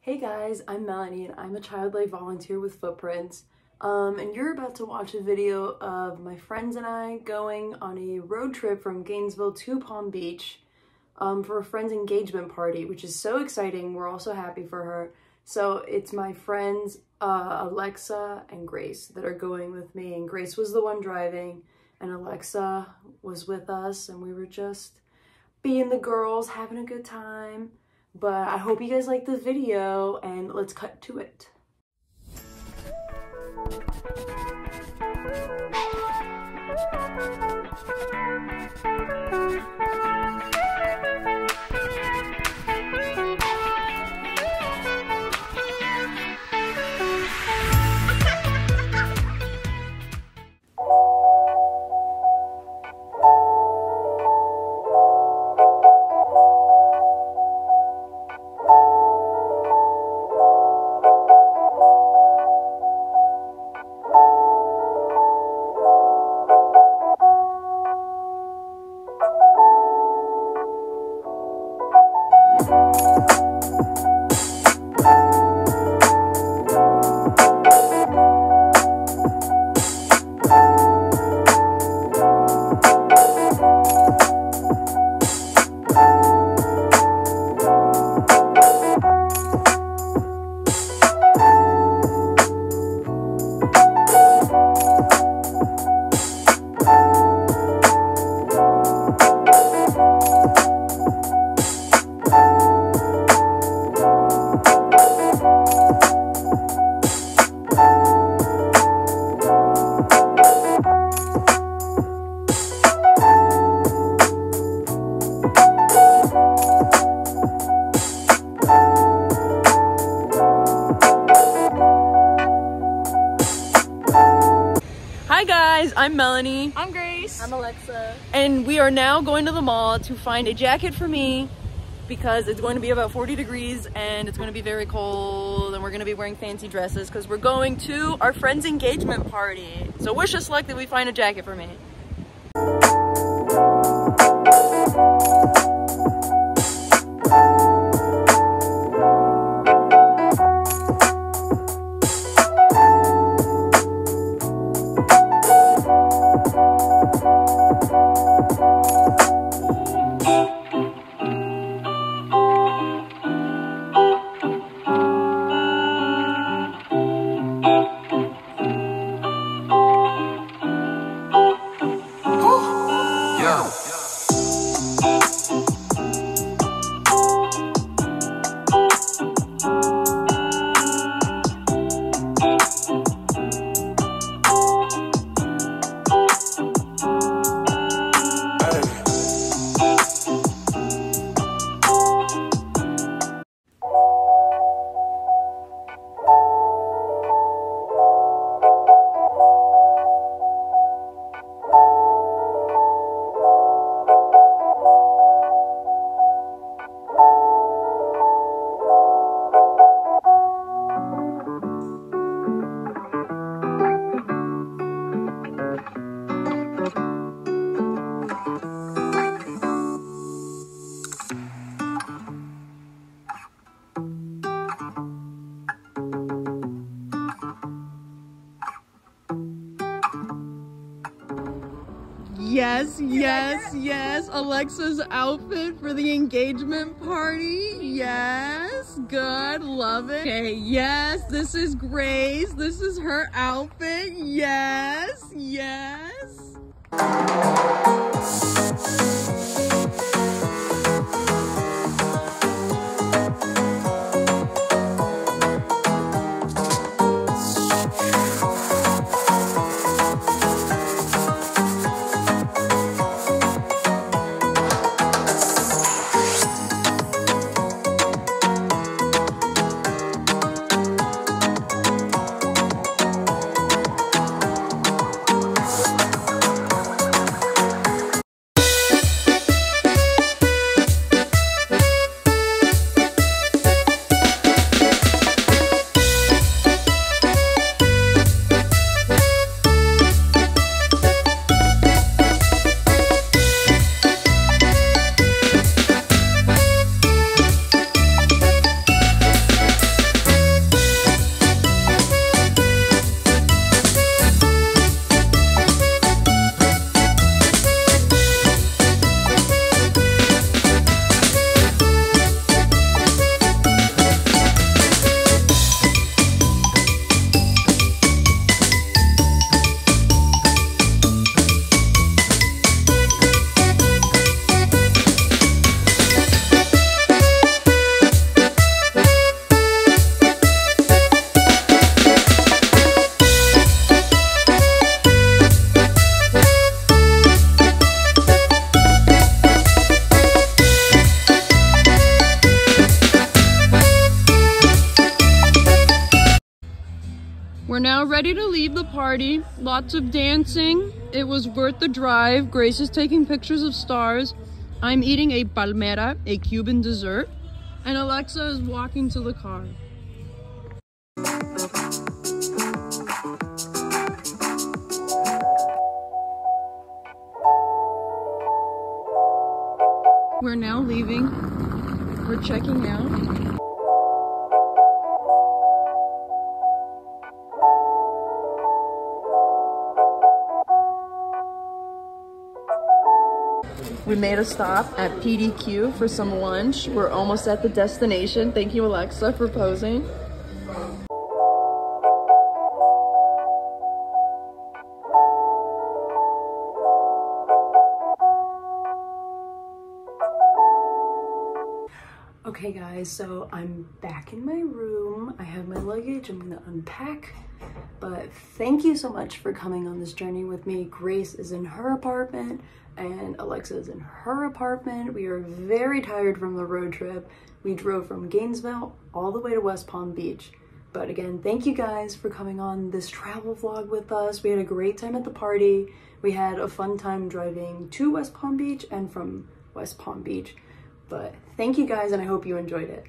Hey guys, I'm Melanie and I'm a child life volunteer with Footprints. Um, and you're about to watch a video of my friends and I going on a road trip from Gainesville to Palm Beach um, for a friend's engagement party, which is so exciting. We're also happy for her. So it's my friends uh, Alexa and Grace that are going with me. And Grace was the one driving and Alexa was with us and we were just being the girls, having a good time. But I hope you guys like this video and let's cut to it. Hi guys, I'm Melanie. I'm Grace. I'm Alexa. And we are now going to the mall to find a jacket for me because it's going to be about 40 degrees and it's going to be very cold and we're going to be wearing fancy dresses because we're going to our friend's engagement party. So wish us luck that we find a jacket for me. Yes, yes, yes. Alexa's outfit for the engagement party. Yes, good, love it. Okay, yes, this is Grace. This is her outfit. Yes, yes. Ready to leave the party. Lots of dancing. It was worth the drive. Grace is taking pictures of stars. I'm eating a palmera, a Cuban dessert. And Alexa is walking to the car. We're now leaving. We're checking out. We made a stop at PDQ for some lunch. We're almost at the destination. Thank you, Alexa, for posing. Okay guys, so I'm back in my room. I have my luggage, I'm gonna unpack. But thank you so much for coming on this journey with me. Grace is in her apartment and Alexa is in her apartment. We are very tired from the road trip. We drove from Gainesville all the way to West Palm Beach. But again, thank you guys for coming on this travel vlog with us. We had a great time at the party. We had a fun time driving to West Palm Beach and from West Palm Beach. But thank you guys and I hope you enjoyed it.